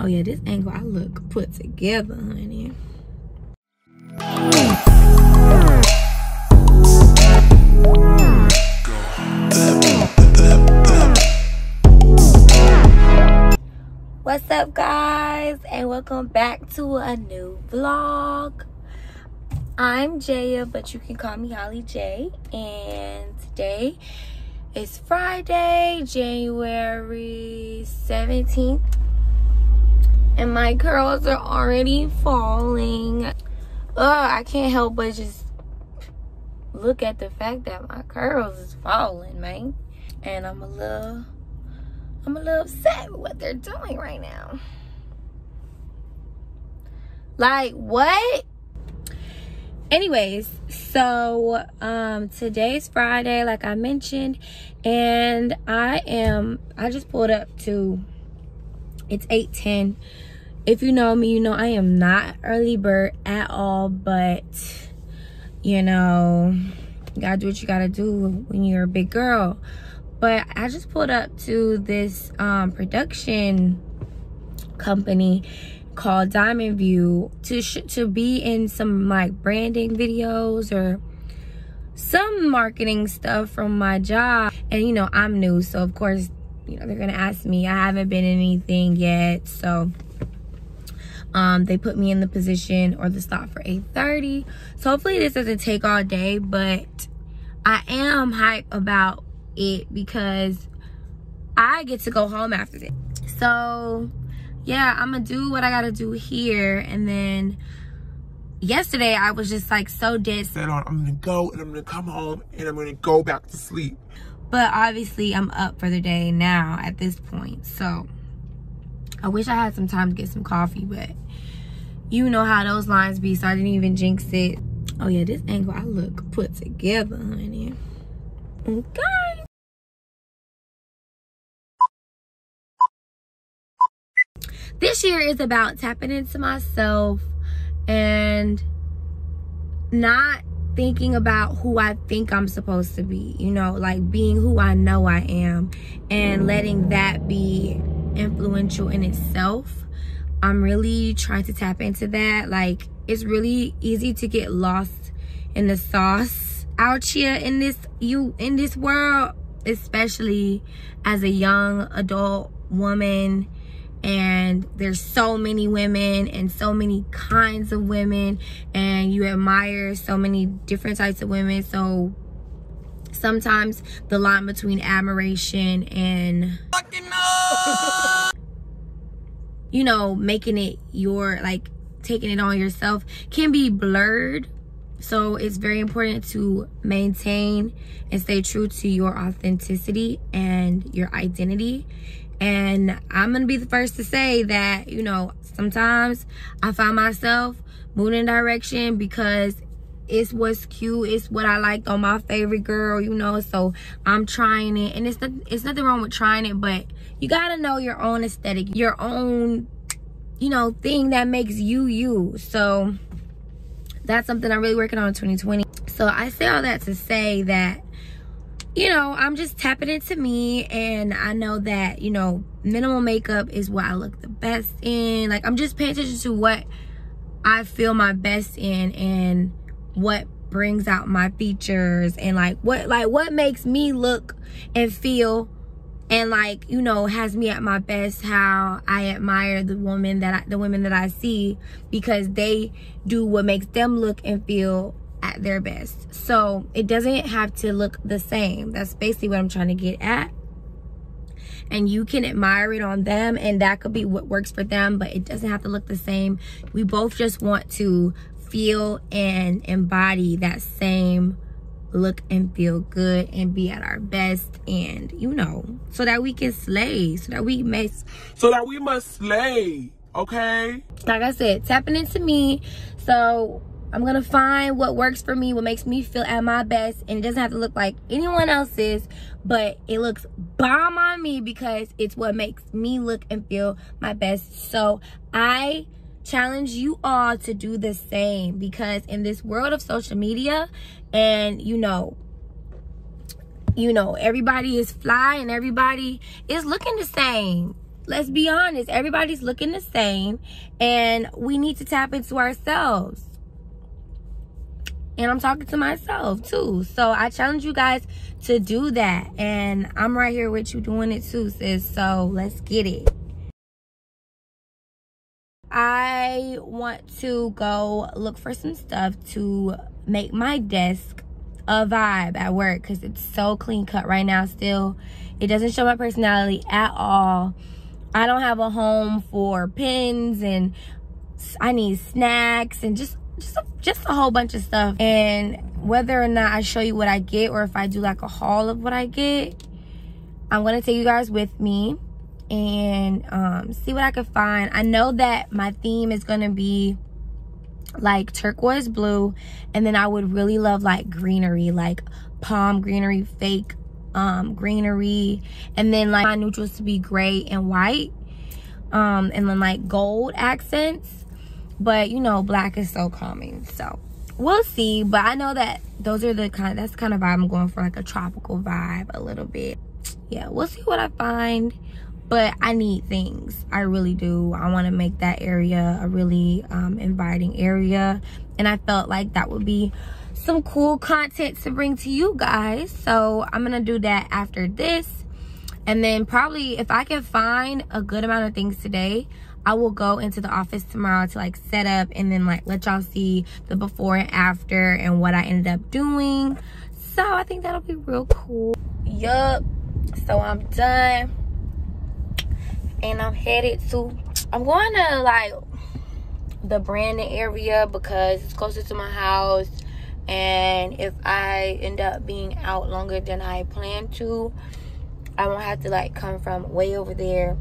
Oh yeah, this angle I look put together, honey. What's up guys and welcome back to a new vlog. I'm Jaya, but you can call me Holly Jai. And today is Friday, January 17th. And my curls are already falling. Ugh, I can't help but just look at the fact that my curls is falling, man. And I'm a little, I'm a little upset with what they're doing right now. Like, what? anyways so um today's friday like i mentioned and i am i just pulled up to it's 8 10 if you know me you know i am not early bird at all but you know you gotta do what you gotta do when you're a big girl but i just pulled up to this um production company called Diamond View to to be in some like branding videos or some marketing stuff from my job. And you know, I'm new, so of course, you know, they're gonna ask me. I haven't been anything yet, so um they put me in the position or the slot for 8:30. So hopefully this doesn't take all day, but I am hype about it because I get to go home after this. So yeah, I'm gonna do what I gotta do here. And then yesterday I was just like so dead set on I'm gonna go and I'm gonna come home and I'm gonna go back to sleep. But obviously I'm up for the day now at this point. So I wish I had some time to get some coffee, but you know how those lines be, so I didn't even jinx it. Oh yeah, this angle I look put together, honey. Okay. this year is about tapping into myself and not thinking about who I think I'm supposed to be, you know, like being who I know I am and letting that be influential in itself. I'm really trying to tap into that. Like, it's really easy to get lost in the sauce out here in this you in this world, especially as a young adult woman and there's so many women and so many kinds of women. And you admire so many different types of women. So sometimes the line between admiration and you know making it your like taking it on yourself can be blurred. So it's very important to maintain and stay true to your authenticity and your identity and I'm going to be the first to say that, you know, sometimes I find myself moving in direction because it's what's cute. It's what I liked on my favorite girl, you know. So I'm trying it. And it's, not, it's nothing wrong with trying it, but you got to know your own aesthetic, your own, you know, thing that makes you you. So that's something I'm really working on in 2020. So I say all that to say that you know, I'm just tapping into me and I know that, you know, minimal makeup is what I look the best in. Like I'm just paying attention to what I feel my best in and what brings out my features and like what like what makes me look and feel and like you know has me at my best how i admire the woman that I, the women that i see because they do what makes them look and feel at their best. So it doesn't have to look the same. That's basically what I'm trying to get at. And you can admire it on them and that could be what works for them, but it doesn't have to look the same. We both just want to feel and embody that same look and feel good and be at our best and you know so that we can slay so that we may so that we must slay okay like i said tapping into me so I'm gonna find what works for me, what makes me feel at my best, and it doesn't have to look like anyone else's, but it looks bomb on me because it's what makes me look and feel my best. So I challenge you all to do the same because in this world of social media, and you know, you know, everybody is fly and everybody is looking the same let's be honest, everybody's looking the same and we need to tap into ourselves. And I'm talking to myself too. So I challenge you guys to do that. And I'm right here with you doing it too, sis. So let's get it. I want to go look for some stuff to make my desk a vibe at work because it's so clean cut right now still. It doesn't show my personality at all. I don't have a home for pins and I need snacks and just just a, just a whole bunch of stuff. And whether or not I show you what I get or if I do like a haul of what I get, I'm going to take you guys with me and um, see what I can find. I know that my theme is going to be like turquoise blue and then I would really love like greenery like palm greenery fake um greenery and then like my neutrals to be gray and white um and then like gold accents but you know black is so calming so we'll see but I know that those are the kind of, that's kind of vibe I'm going for like a tropical vibe a little bit yeah we'll see what I find but I need things. I really do. I want to make that area a really um, inviting area. And I felt like that would be some cool content to bring to you guys. So I'm to do that after this. And then probably if I can find a good amount of things today, I will go into the office tomorrow to like set up and then like let y'all see the before and after and what I ended up doing. So I think that'll be real cool. Yup. So I'm done and I'm headed to I'm going to like the Brandon area because it's closer to my house and if I end up being out longer than I plan to I won't have to like come from way over there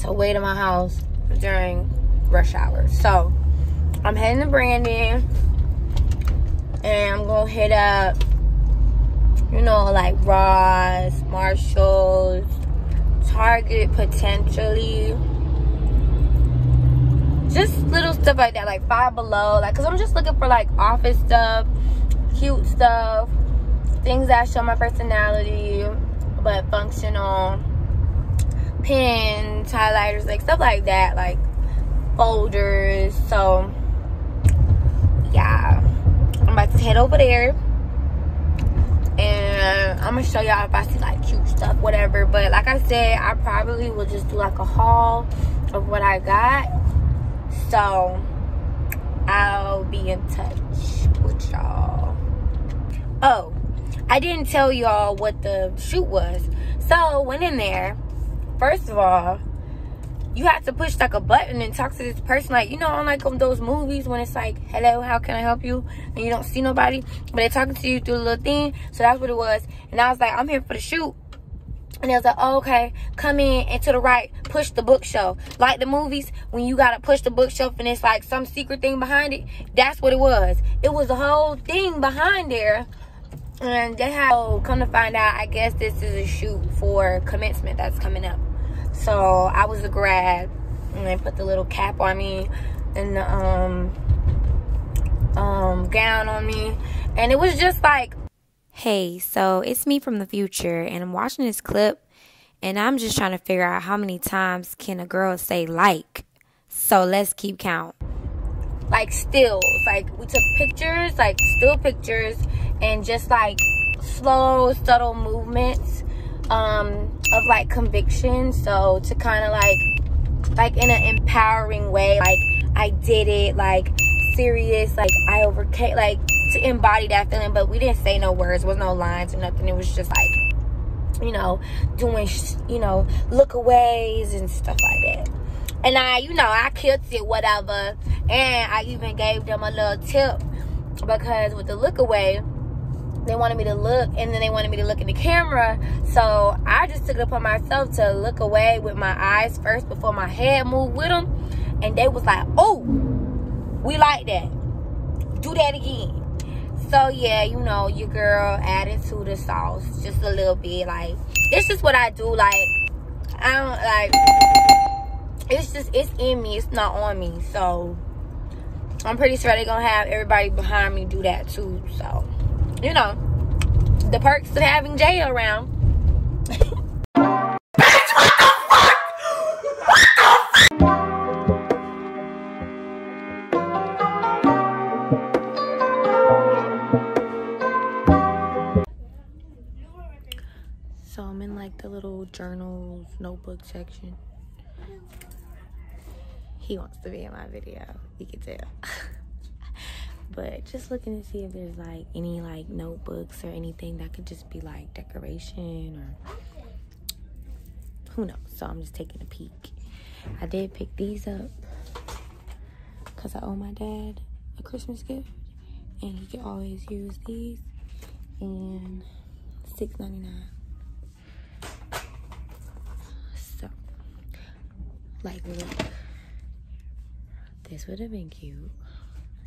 to way to my house during rush hour so I'm heading to Brandon and I'm gonna hit up you know like Ross Marshalls Target potentially. Just little stuff like that, like Five Below. Like, cause I'm just looking for like office stuff, cute stuff, things that show my personality, but functional. Pens, highlighters, like stuff like that, like folders. So, yeah, I'm about to head over there and i'm gonna show y'all if i see like cute stuff whatever but like i said i probably will just do like a haul of what i got so i'll be in touch with y'all oh i didn't tell y'all what the shoot was so went in there first of all you have to push like a button and talk to this person like you know on like on those movies when it's like hello how can i help you and you don't see nobody but they're talking to you through a little thing so that's what it was and i was like i'm here for the shoot and they was like, oh, okay, come in and to the right, push the bookshelf. Like the movies, when you gotta push the bookshelf and it's like some secret thing behind it. That's what it was. It was a whole thing behind there. And they had, oh, come to find out, I guess this is a shoot for commencement that's coming up. So I was a grad and they put the little cap on me and the um um gown on me and it was just like Hey, so it's me from the future and I'm watching this clip and I'm just trying to figure out how many times can a girl say like. So let's keep count. Like stills. Like we took pictures, like still pictures and just like slow, subtle movements um of like conviction. So to kind of like like in an empowering way like i did it like serious like i overcame like to embody that feeling. But we didn't say no words was no lines or nothing. It was just like you know doing you know lookaways and stuff like that and i you know i killed it whatever. And i even gave them a little tip because with the look away they wanted me to look and then they wanted me to look in the camera. So i just took it upon myself to look away with my eyes first before my head moved with them and they was like oh we like that. Do that again. So yeah you know your girl added to the sauce just a little bit like this is what i do like i don't like it's just it's in me it's not on me so i'm pretty sure they're gonna have everybody behind me do that too so you know, the perks of having Jai around. So I'm in like the little journals, notebook section. He wants to be in my video, you can tell. but just looking to see if there's like any like notebooks or anything that could just be like decoration or who knows. So I'm just taking a peek. I did pick these up because I owe my dad a Christmas gift and he can always use these and $6.99. So, like, look, this would have been cute.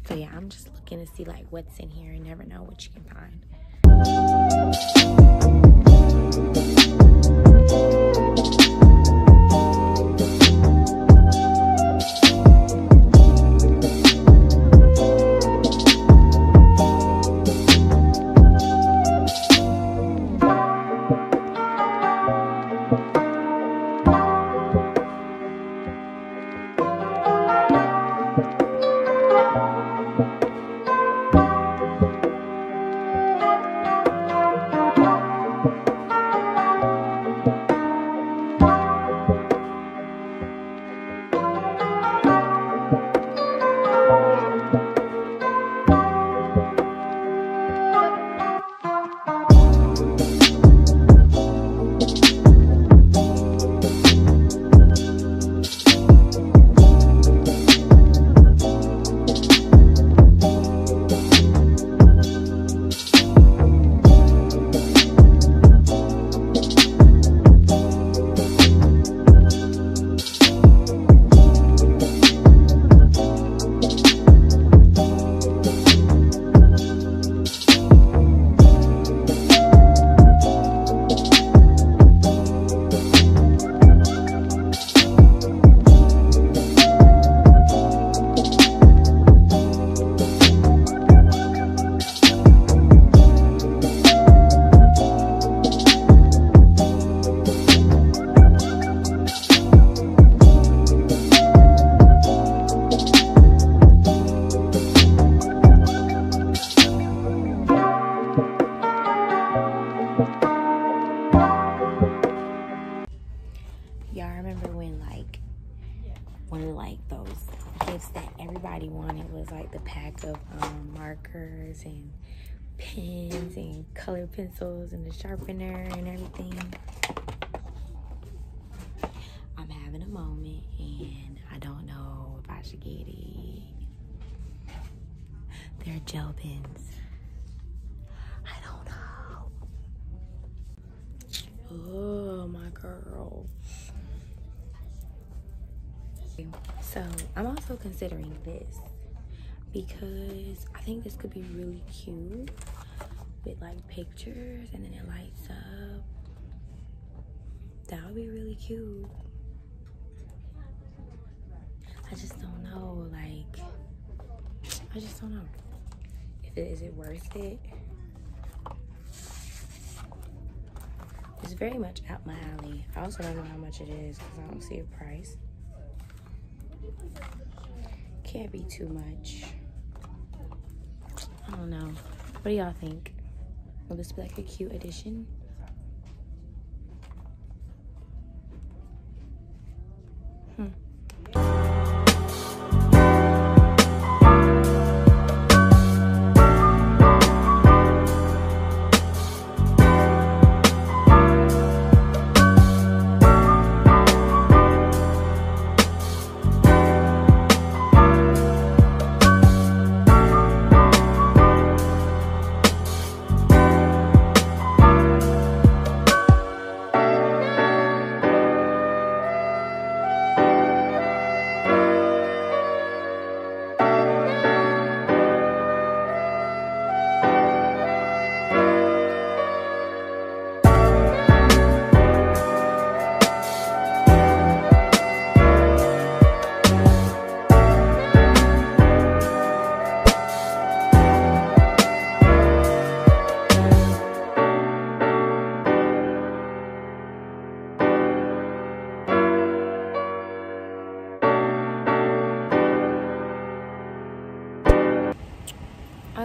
So yeah, I'm just looking to see like what's in here. You never know what you can find. Sharpener and everything. I'm having a moment and I don't know if I should get it. They're gel pens. I don't know. Oh my girl. So I'm also considering this because I think this could be really cute with like pictures and then it lights up. That would be really cute. I just don't know, like, I just don't know. If it is it worth it? It's very much out my alley. I also don't know how much it is because I don't see a price. Can't be too much. I don't know. What do y'all think? Will this be like a cute addition?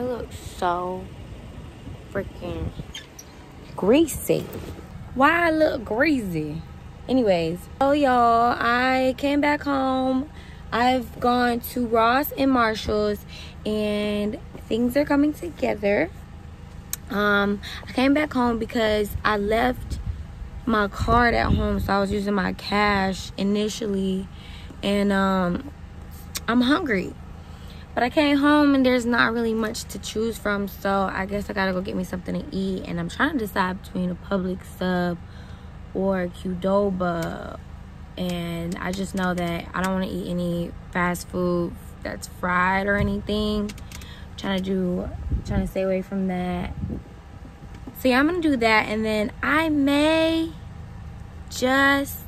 I look so freaking greasy. Why I look greasy? Anyways, oh y'all, I came back home. I've gone to Ross and Marshalls and things are coming together. Um, I came back home because I left my card at home, so I was using my cash initially, and um, I'm hungry. But I came home and there's not really much to choose from, so I guess I gotta go get me something to eat. And I'm trying to decide between a Publix sub or Qdoba. And I just know that I don't want to eat any fast food that's fried or anything. I'm trying to do, trying to stay away from that. So yeah, I'm gonna do that, and then I may just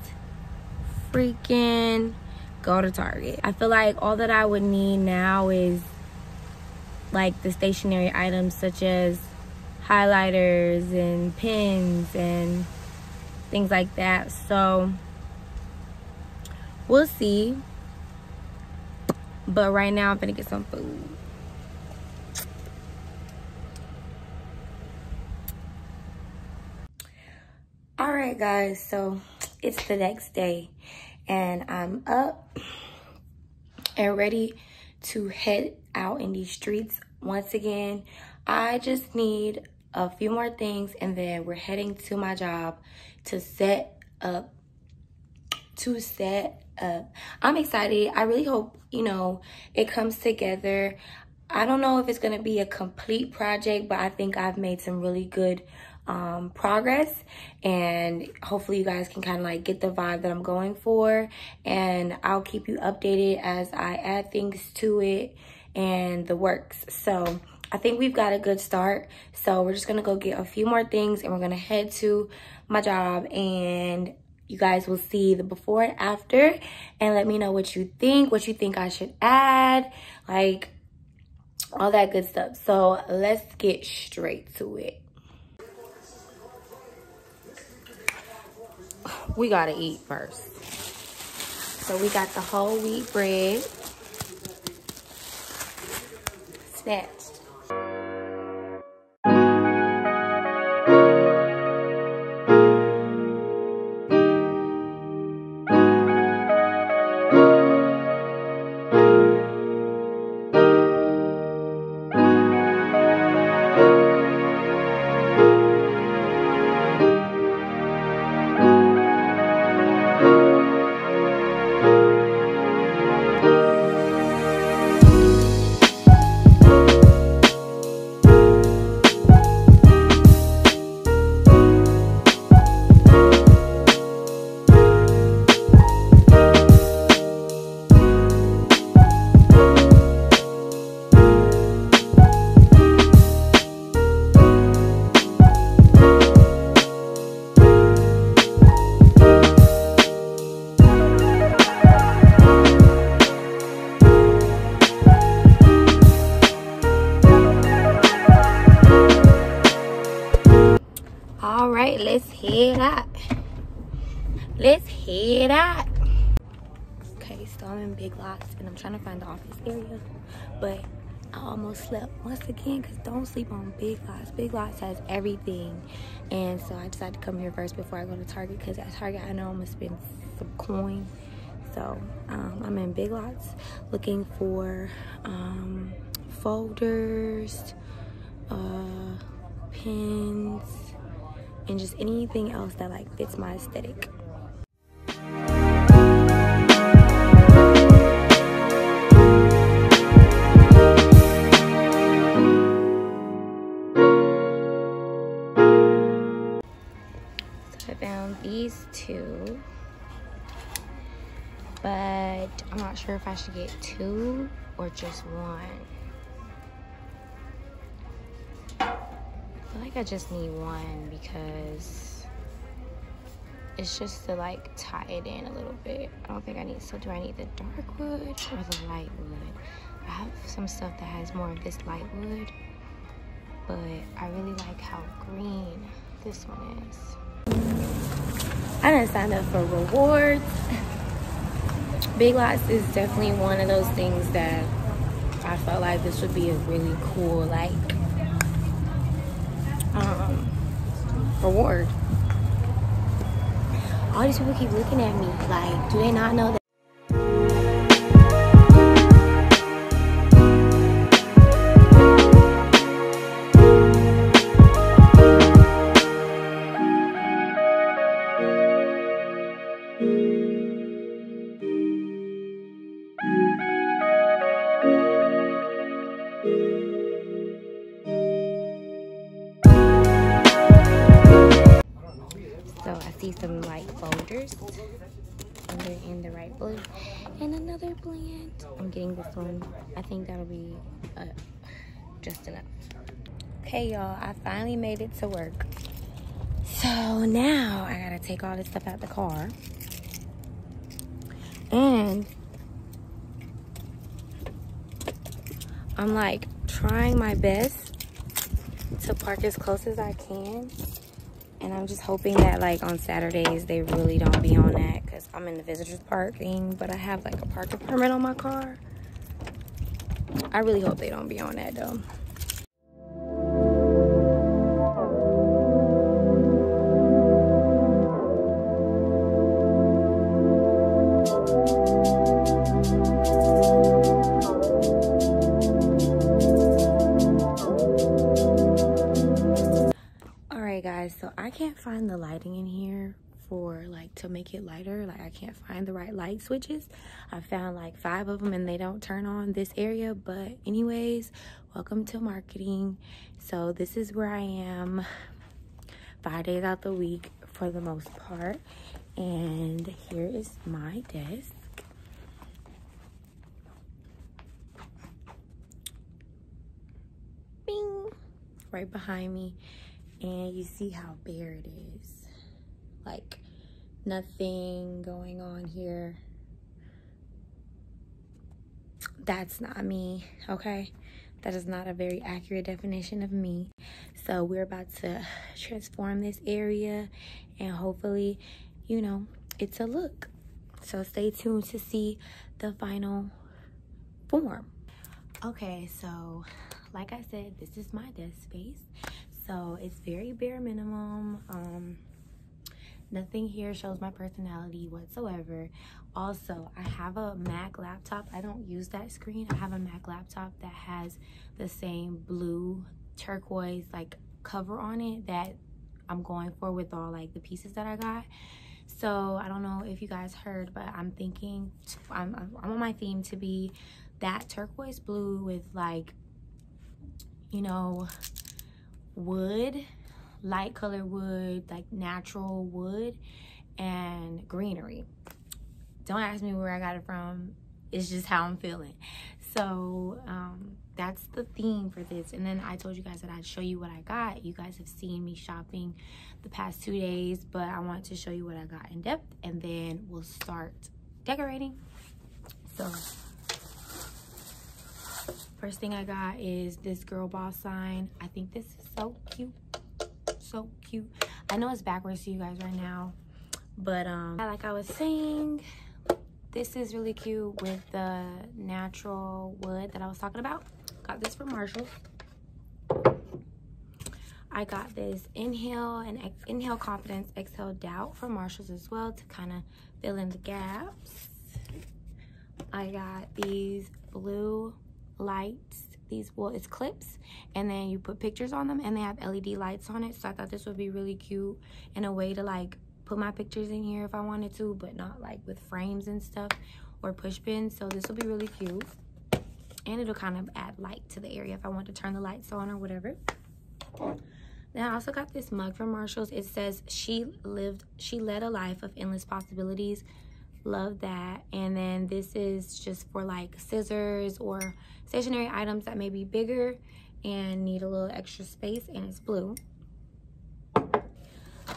freaking go to Target. I feel like all that I would need now is like the stationary items such as highlighters and pens and things like that. So we'll see. But right now I'm gonna get some food. All right, guys, so it's the next day and I'm up and ready to head out in these streets once again. I just need a few more things and then we're heading to my job to set up to set up. I'm excited. I really hope, you know, it comes together. I don't know if it's going to be a complete project, but I think I've made some really good um, progress and hopefully you guys can kind of like get the vibe that I'm going for and I'll keep you updated as I add things to it and the works. So I think we've got a good start. So we're just gonna go get a few more things and we're gonna head to my job and you guys will see the before and after and let me know what you think, what you think I should add, like all that good stuff. So let's get straight to it. We gotta eat first. So we got the whole wheat bread. Snatched. In Big Lots and I'm trying to find the office area, but I almost slept once again because don't sleep on Big Lots. Big Lots has everything. And so I decided to come here first before I go to Target because at Target I know I'm gonna spend some coin. So um, I'm in Big Lots looking for um, folders, uh, pens, and just anything else that like fits my aesthetic. These two, but I'm not sure if I should get two or just one. I feel like I just need one because it's just to like tie it in a little bit. I don't think I need, so do I need the dark wood or the light wood? I have some stuff that has more of this light wood, but I really like how green this one is. I didn't sign up for rewards. Big Lots is definitely one of those things that I felt like this would be a really cool like um reward. All these people keep looking at me like, do they not know that? See some light folders. And they're in the right blue. And another plant. I'm getting this one. I think that'll be uh, just enough. Okay, y'all. I finally made it to work. So now I gotta take all this stuff out the car. And I'm like trying my best to park as close as I can. And I'm just hoping that like on Saturdays they really don't be on that because I'm in the visitors parking, but I have like a parking permit on my car. I really hope they don't be on that though. I can't find the lighting in here for like to make it lighter. Like I can't find the right light switches. I found like five of them and they don't turn on this area. But anyways, welcome to marketing. So this is where I am five days out the week for the most part. And here is my desk. Bing! Right behind me and you see how bare it is. Like nothing going on here. That's not me okay? That is not a very accurate definition of me. So we're about to transform this area and hopefully you know it's a look. So stay tuned to see the final form. Okay so like i said this is my desk space so it's very bare minimum. Um nothing here shows my personality whatsoever. Also i have a mac laptop. I don't use that screen. I have a mac laptop that has the same blue turquoise like cover on it that i'm going for with all like the pieces that i got. So i don't know if you guys heard but i'm thinking i'm, I'm on my theme to be that turquoise blue with like you know wood light color wood like natural wood and greenery. Don't ask me where i got it from. It's just how i'm feeling. So um that's the theme for this. And then i told you guys that i'd show you what i got. You guys have seen me shopping the past two days but i want to show you what i got in depth and then we'll start decorating. So first thing i got is this girl boss sign. I think this is so cute. So cute. I know it's backwards to you guys right now but um like i was saying this is really cute with the natural wood that i was talking about. Got this from Marshall. i got this inhale and ex inhale confidence exhale doubt from marshalls as well to kind of fill in the gaps. I got these blue lights these well it's clips and then you put pictures on them and they have led lights on it so i thought this would be really cute in a way to like put my pictures in here if i wanted to but not like with frames and stuff or push pins so this will be really cute. And it'll kind of add light to the area if i want to turn the lights on or whatever. Then i also got this mug from marshalls. It says she lived she led a life of endless possibilities love that. And then this is just for like scissors or stationary items that may be bigger and need a little extra space and it's blue.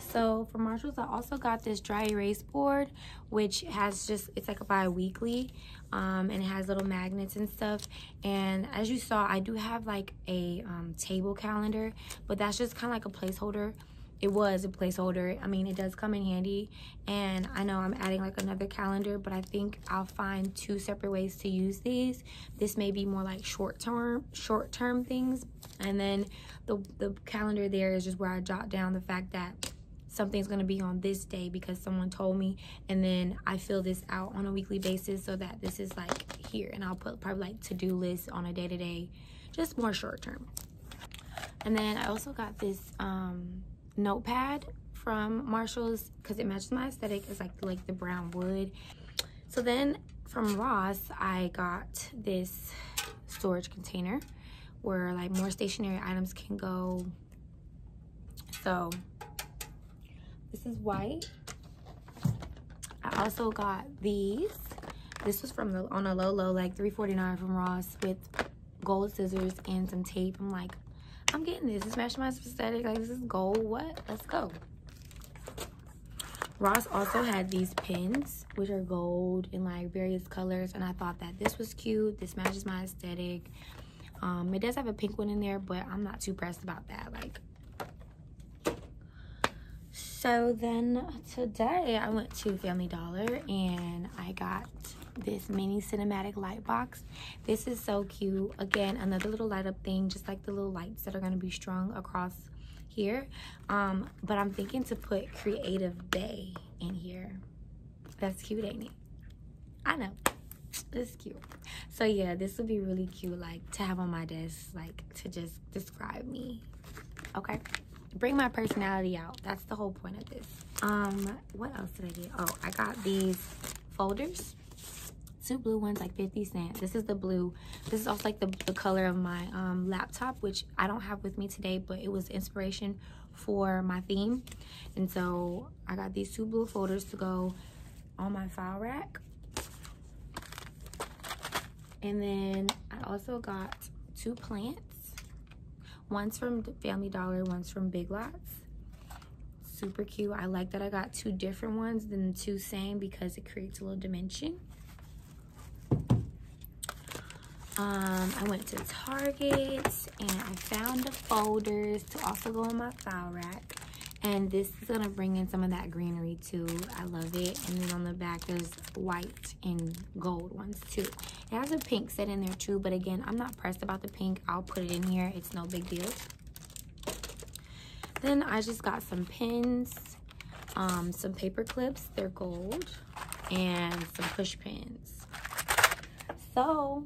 So for marshalls i also got this dry erase board which has just it's like a bi-weekly um, and it has little magnets and stuff. And as you saw i do have like a um, table calendar but that's just kind of like a placeholder it was a placeholder. I mean, it does come in handy. And I know I'm adding like another calendar, but I think I'll find two separate ways to use these. This may be more like short term, short term things. And then the, the calendar there is just where I jot down the fact that something's going to be on this day because someone told me and then i fill this out on a weekly basis so that this is like here and i'll put probably like to-do list on a day-to-day just more short term and then i also got this um notepad from Marshall's because it matches my aesthetic. It's like like the brown wood. So then from Ross, I got this storage container where like more stationary items can go. So this is white. I also got these. This was from the on a low low like 3.49 from Ross with gold scissors and some tape. I'm like, I'm getting this. Matching my aesthetic. Like, this is gold. What? Let's go. Ross also had these pins, which are gold in like various colors. And I thought that this was cute. This matches my aesthetic. Um, it does have a pink one in there, but I'm not too pressed about that. Like, so then today I went to Family Dollar and I got this mini cinematic light box. This is so cute. Again, another little light up thing, just like the little lights that are going to be strung across here. Um, but I'm thinking to put Creative Bae in here. That's cute, ain't it? I know. It's cute. So yeah, this would be really cute, like to have on my desk, like to just describe me. Okay bring my personality out that's the whole point of this um what else did i get oh i got these folders two blue ones like 50 cents this is the blue. This is also like the, the color of my um, laptop which i don't have with me today but it was inspiration for my theme. And so i got these two blue folders to go on my file rack. And then i also got two plants. One's from family dollar one's from big lots. Super cute. I like that i got two different ones than the two same because it creates a little dimension um, I went to Target and I found the folders to also go on my file rack. And this is to bring in some of that greenery too. I love it. And then on the back, there's white and gold ones too. It has a pink set in there too. But again, I'm not pressed about the pink. I'll put it in here. It's no big deal. Then I just got some pins, um, some paper clips. They're gold. And some push pins. So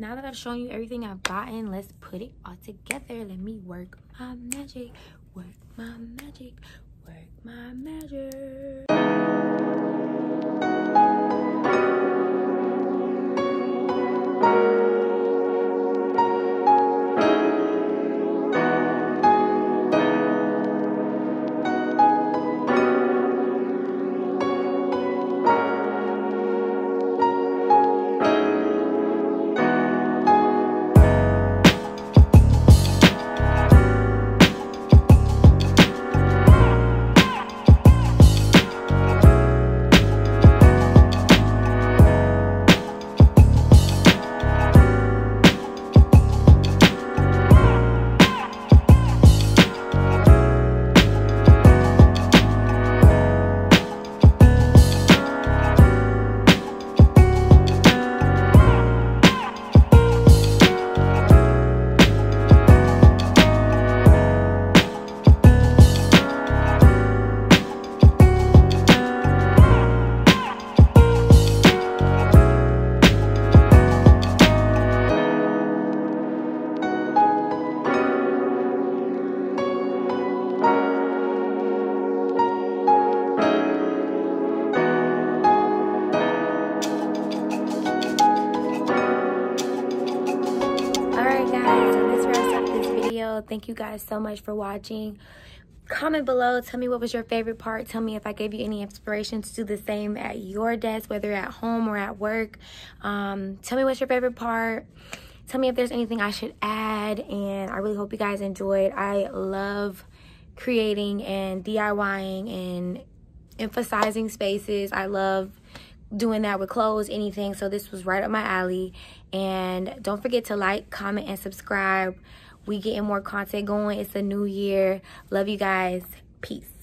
now that I've shown you everything I've gotten, let's put it all together. Let me work my magic, work my magic, work my magic. Thank you guys so much for watching. Comment below. Tell me what was your favorite part. Tell me if i gave you any inspiration to do the same at your desk whether at home or at work. Um, tell me what's your favorite part. Tell me if there's anything i should add and i really hope you guys enjoyed. I love creating and diying and emphasizing spaces. I love doing that with clothes anything. So this was right up my alley. And don't forget to like comment and subscribe We getting more content going. It's a new year. Love you guys. Peace.